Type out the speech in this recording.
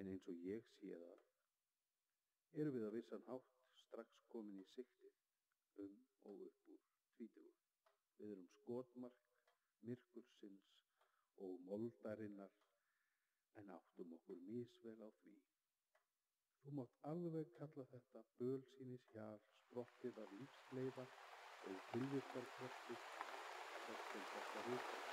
En eins og ég sé það, erum við að vissan hátt strax komin í siktið um og upp úr tvítugu. Við erum skotmark myrkursins og moldarinnar en áttum okkur misvel á því. Þú mátt alveg kalla þetta bölsýnis hjár sprottið af lífsleifa og tilvistarkrafti þess sem þetta rúta